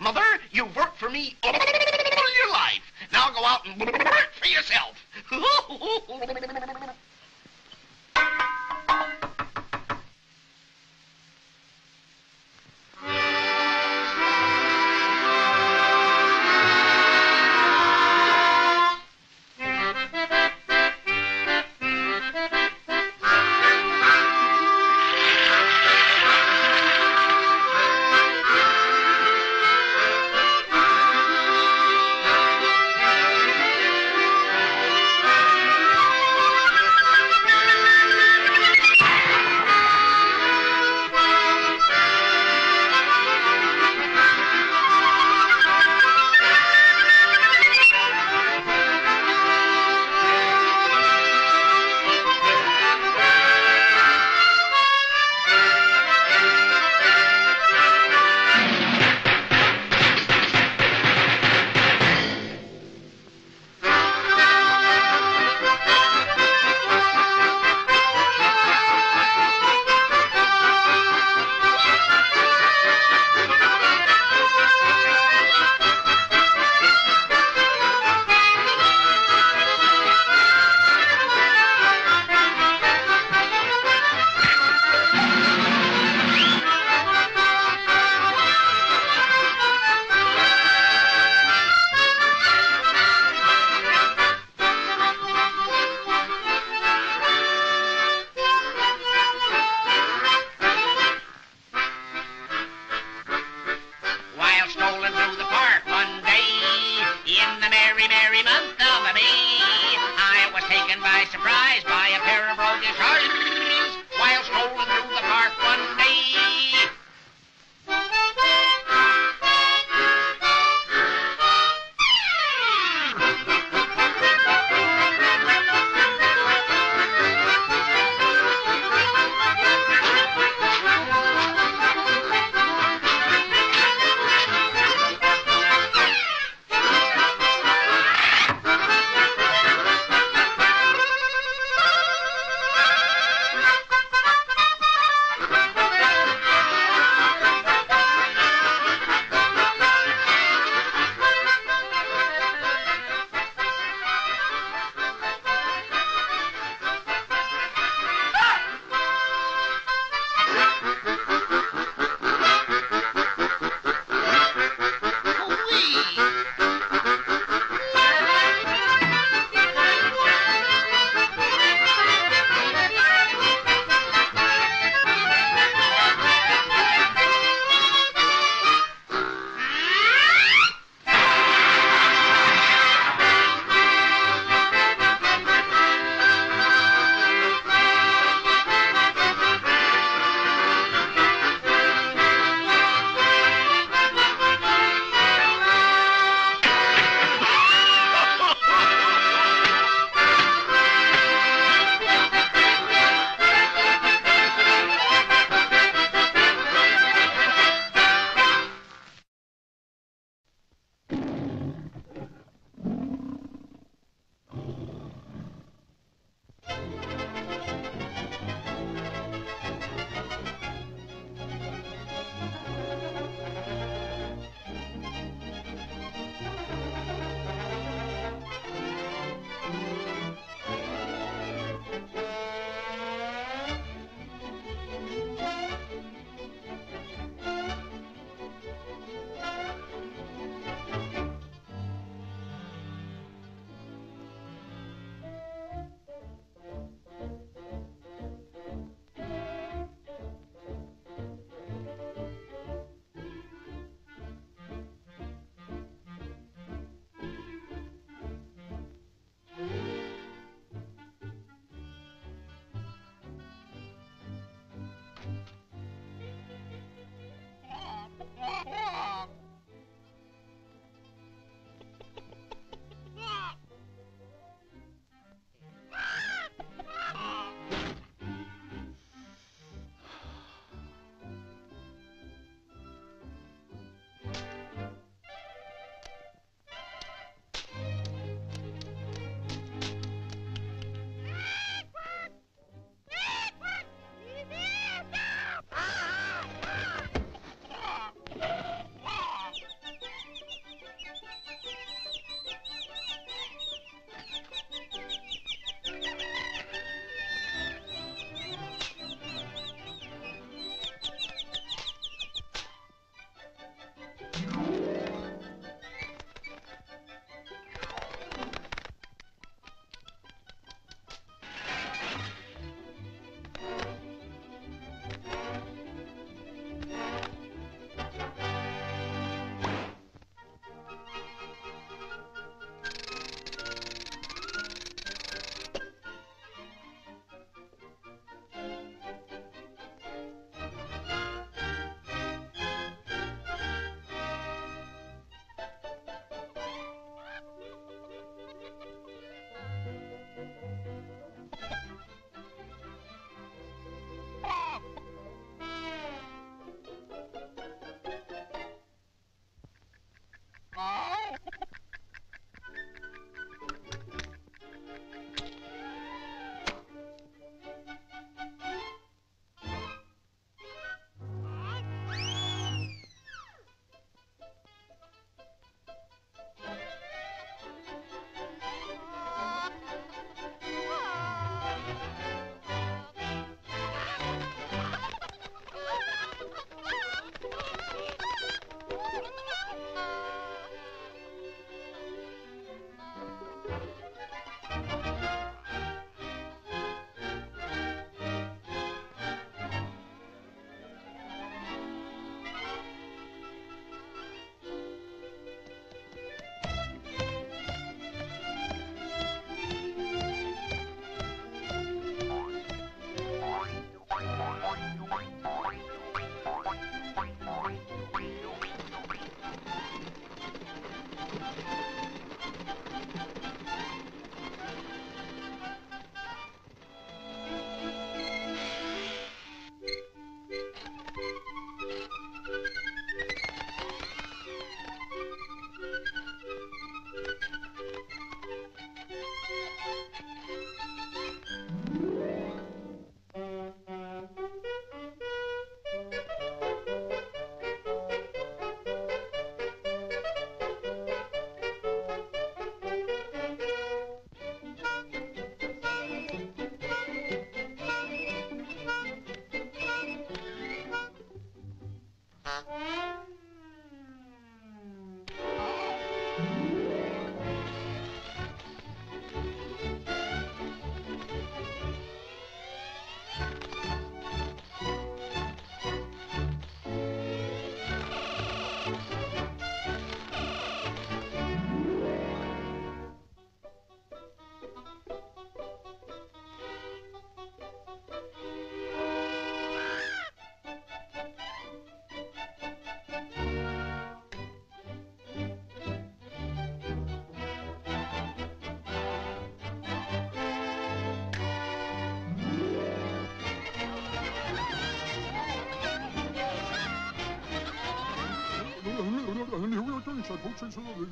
Mother, You've Worked for Me All Your Life. Now go out and work for yourself.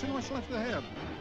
And much left in the head.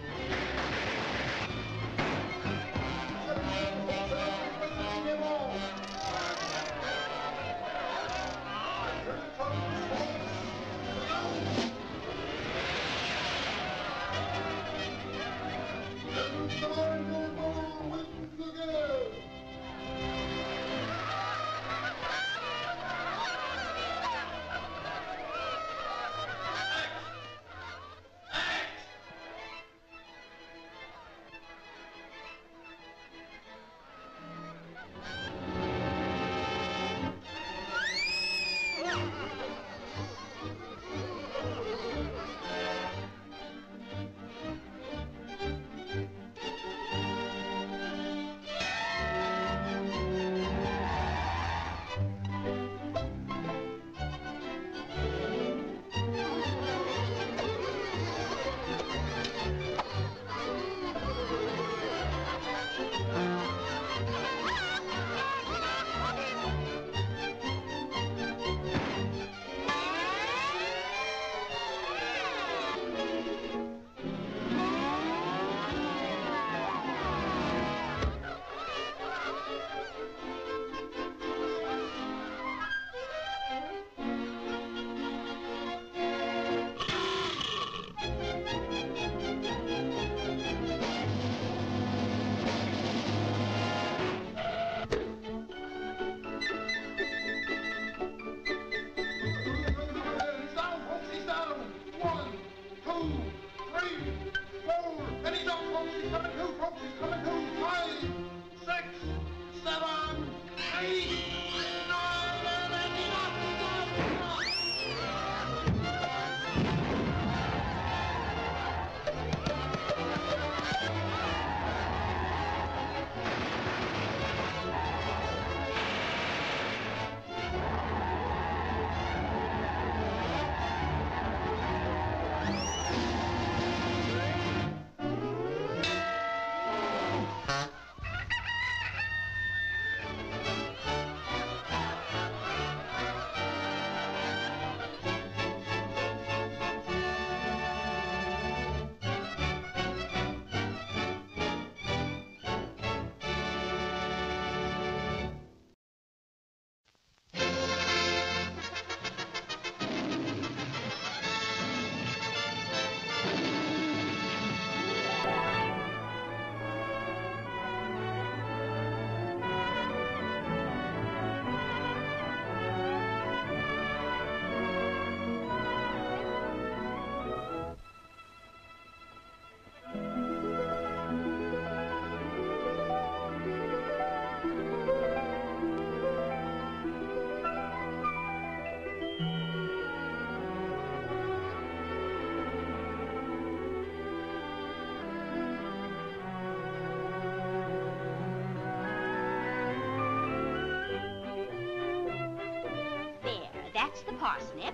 Parsnip.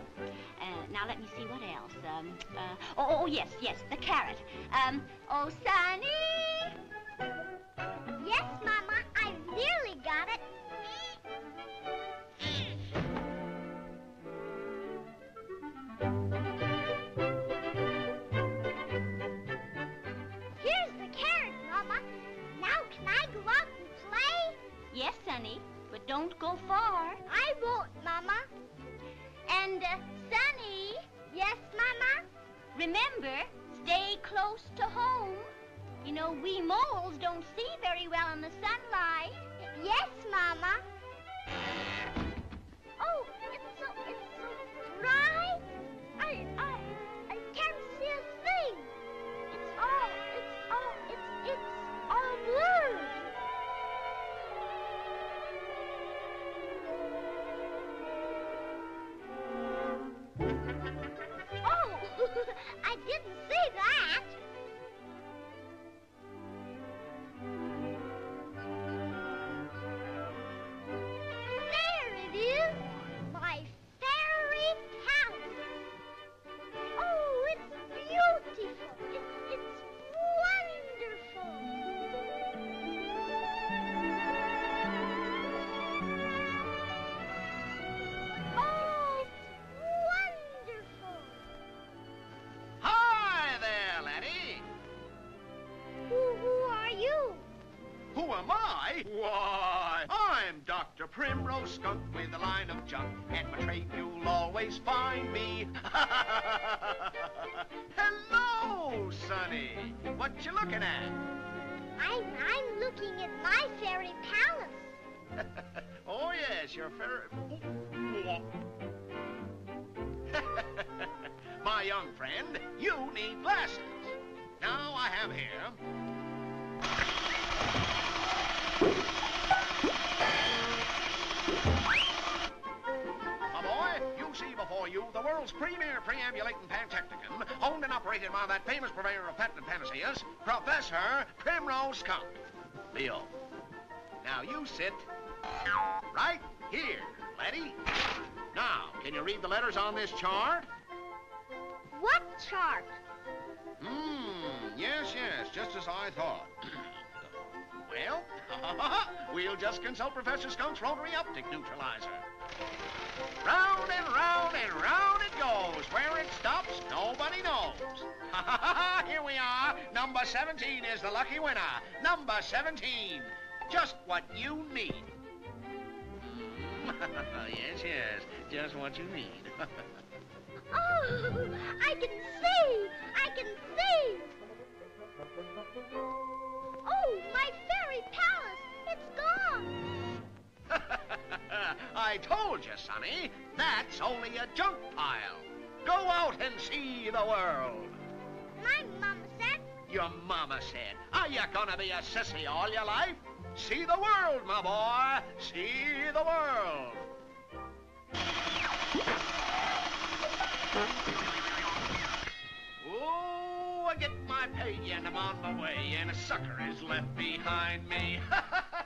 Uh, now let me see what else. Um, uh, oh, oh, yes, yes, the carrot. Um, oh, Sonny! Close to home. You know, we moles don't see very well in the sunlight. Yes, Mama. Primrose Skunk with a line of junk. At my trade, you'll always find me. Hello, Sonny. What you looking at? I'm, I'm looking at my fairy palace. oh, yes, your ferret. My young friend, you need glasses. Now I have here. Premier preambulating pantechnicon, owned and operated by that famous purveyor of patent panaceas, Professor Primrose Skunk. Leo. Now you sit right here, laddie. Now, can you read the letters on this chart? What chart? Hmm, yes, yes, just as I thought. well, we'll just consult Professor Skunk's rotary optic neutralizer. Round and round and round it goes. Where it stops, nobody knows. Here we are. Number 17 is the lucky winner. Number 17. Just what you need. yes, yes, just what you need. Oh, I can told you, Sonny, that's only a junk pile. Go out and see the world. My mama said, Your mama said, are you gonna be a sissy all your life? See the world, my boy. See the world. Oh, I get my pay and I'm on my way, and a sucker is left behind me.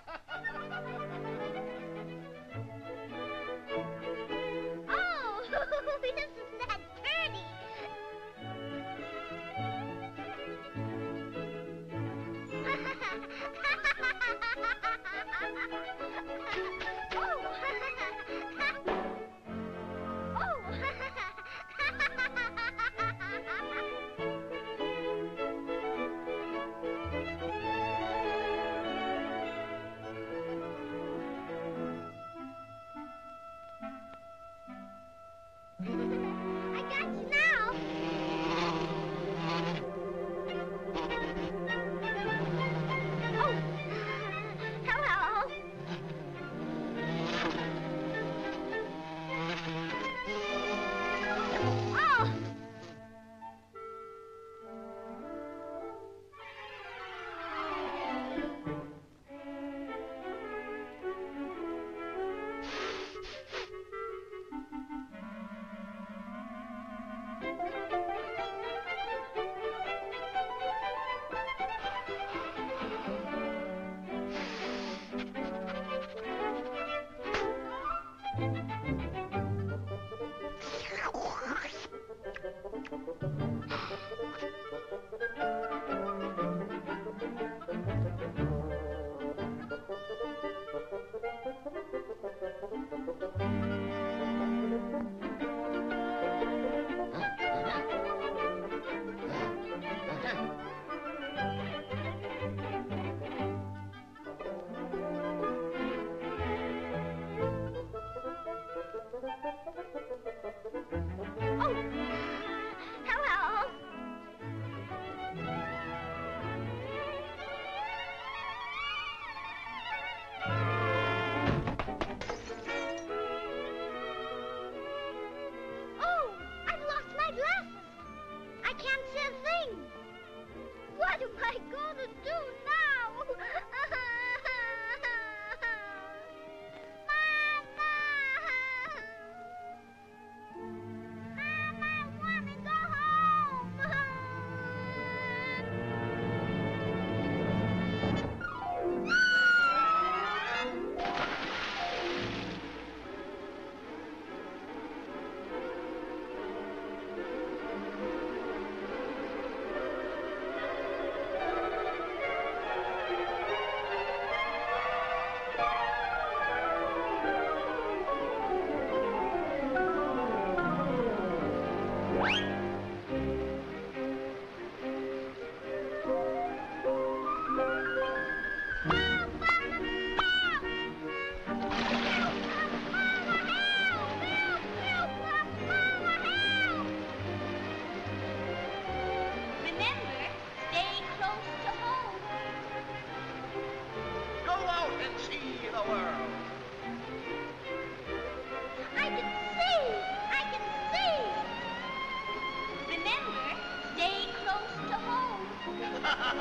Oh,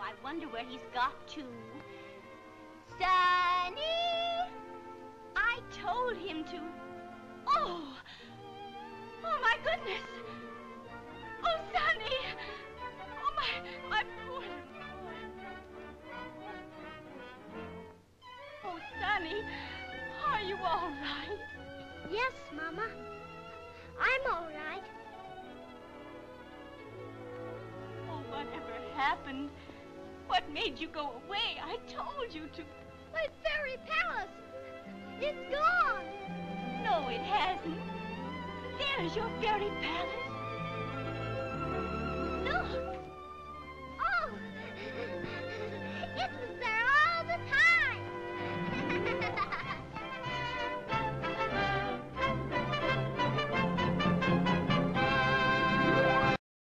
I wonder where he's got to. made you go away. I told you to. My fairy palace! It's gone! No, it hasn't. There's your fairy palace.